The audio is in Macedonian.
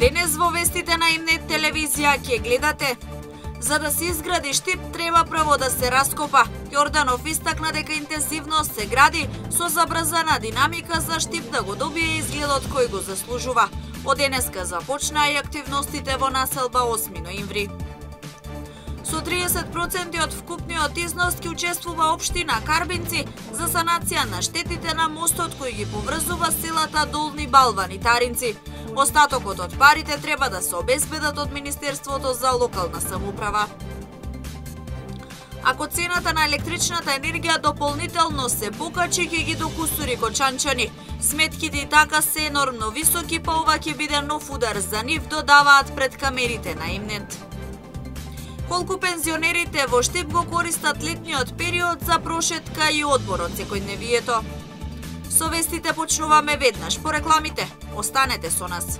Денес во вестите на Имнет телевизија ќе гледате За да се изгради штип треба прво да се раскопа. Јорданов истакна дека интензивно се гради со забрзана динамика за штип да го добие изгледот кој го заслужува. Од денеска започнаа и активностите во населба 8 ноември. Со 30% од вкупниот износ ќе учествува општина Карбинци за санација на штетите на мостот кој ги поврзува селата Долни Балван и Таринци. Остатокот од парите треба да се обезбедат од Министерството за локална самоуправа. Ако цената на електричната енергија дополнително се покачи, ќе ги докусури кочанчани. Сметките и така се енормно високи, па ова ќе биде нов удар за нив, додаваат пред камерите на Имнет колку пензионерите во Штип го користат летниот период за прошетка и одбор од секојдневието. Со вестите почнуваме веднаш по рекламите. Останете со нас.